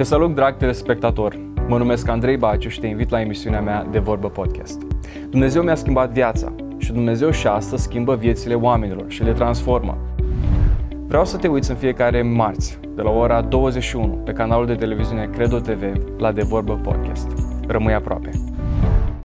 Te salut, drag telespectator! Mă numesc Andrei Baciu și te invit la emisiunea mea De Vorbă Podcast. Dumnezeu mi-a schimbat viața și Dumnezeu și astăzi schimbă viețile oamenilor și le transformă. Vreau să te uiți în fiecare marți, de la ora 21, pe canalul de televiziune Credo TV, la De Vorbă Podcast. Rămâi aproape!